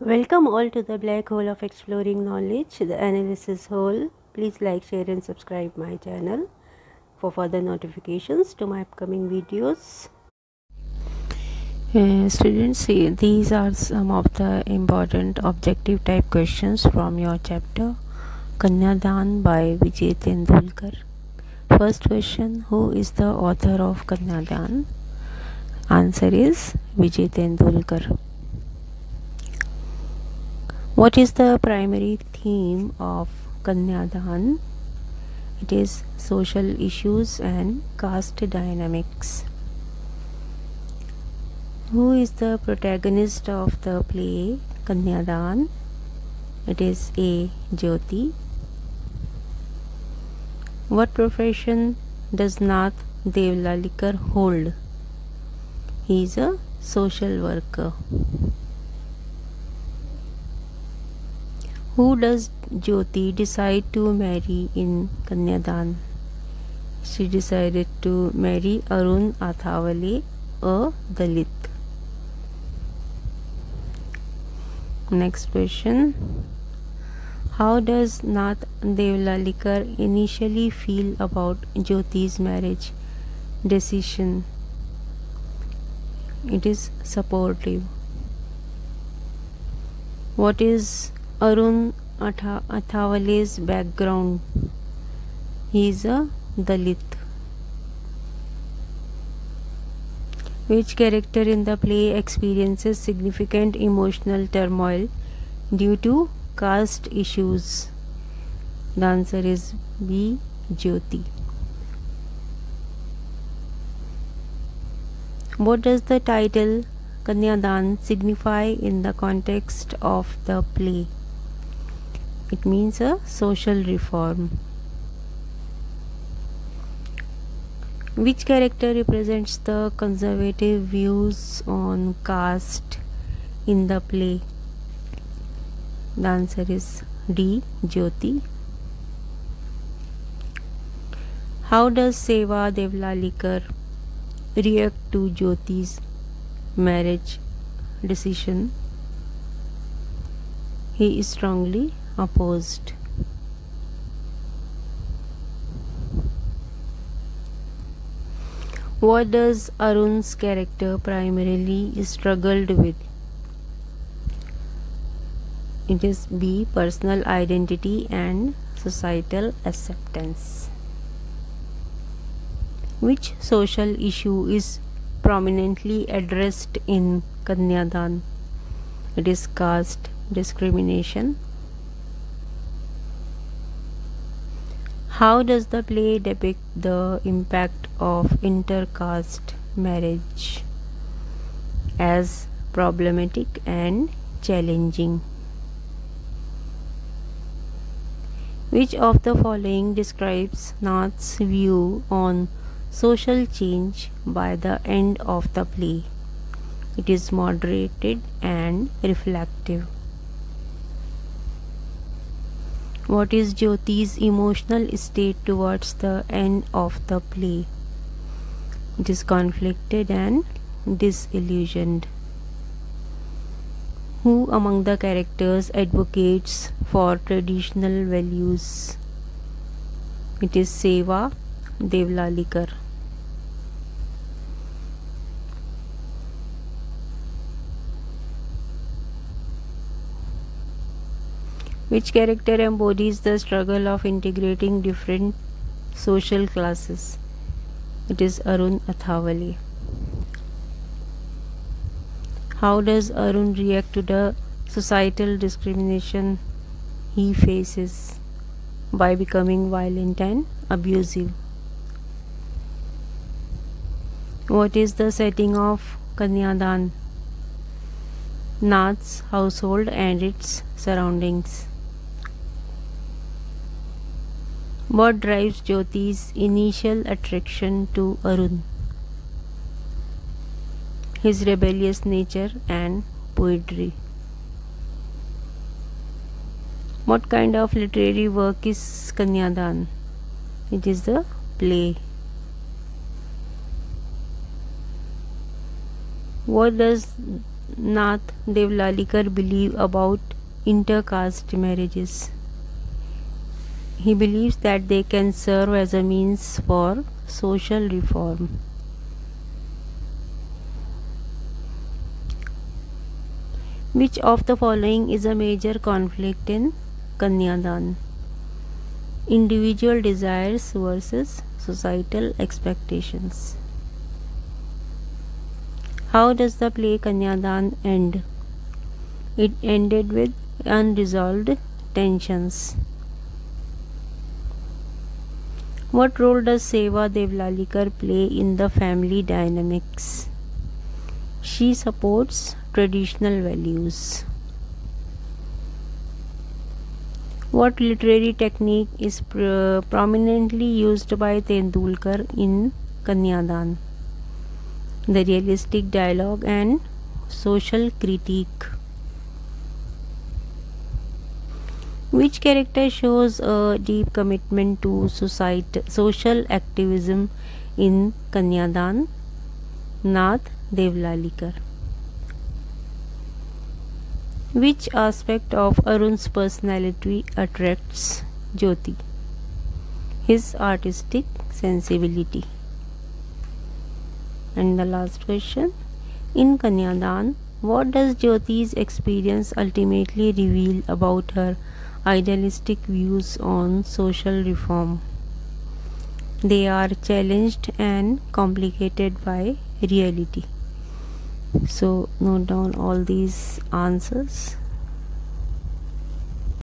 Welcome all to the black hole of exploring knowledge, the analysis hole. Please like, share, and subscribe my channel for further notifications to my upcoming videos. Uh, students, these are some of the important objective type questions from your chapter Kanyadan by Vijay Tendulkar. First question Who is the author of Kanyadan? Answer is Vijay Tendulkar. What is the primary theme of Kanyadan? It is social issues and caste dynamics. Who is the protagonist of the play Kanyadan? It is A. Jyoti. What profession does Nath Devlalikar hold? He is a social worker. Who does Jyoti decide to marry in Kanyadan? She decided to marry Arun Athawale, a Dalit. Next question. How does Nath Devlalikar initially feel about Jyoti's marriage decision? It is supportive. What is Arun Athawale's background. He is a Dalit. Which character in the play experiences significant emotional turmoil due to caste issues? The answer is B. Jyoti. What does the title Kanyadan signify in the context of the play? It means a social reform. Which character represents the conservative views on caste in the play? The answer is D. Jyoti. How does Seva Devlalikar react to Jyoti's marriage decision? He is strongly opposed. What does Arun's character primarily struggled with? It is B. Personal identity and societal acceptance. Which social issue is prominently addressed in Kanyadan? It is caste discrimination How does the play depict the impact of intercaste marriage as problematic and challenging? Which of the following describes Nath's view on social change by the end of the play? It is moderated and reflective. What is Jyoti's emotional state towards the end of the play? It is conflicted and disillusioned. Who among the characters advocates for traditional values? It is Seva Devlalikar. Which character embodies the struggle of integrating different social classes. It is Arun Athawale. How does Arun react to the societal discrimination he faces by becoming violent and abusive? What is the setting of Kanyadan? Nath's household and its surroundings. What drives Jyoti's initial attraction to Arun? His rebellious nature and poetry. What kind of literary work is Kanyadan? It is the play. What does Nath Devlalikar believe about intercaste marriages? He believes that they can serve as a means for social reform. Which of the following is a major conflict in Kanyadan? Individual desires versus societal expectations. How does the play Kanyadan end? It ended with unresolved tensions. What role does Seva Devlalikar play in the family dynamics? She supports traditional values. What literary technique is pr- prominently used by Tendulkar in Kanyadan? The realistic dialogue and social critique. Which character shows a deep commitment to society, social activism in Kanyadan? Nath Devlalikar. Which aspect of Arun's personality attracts Jyoti? His artistic sensibility. And the last question In Kanyadan, what does Jyoti's experience ultimately reveal about her idealistic views on social reform? They are challenged and complicated by reality. So, note down all these answers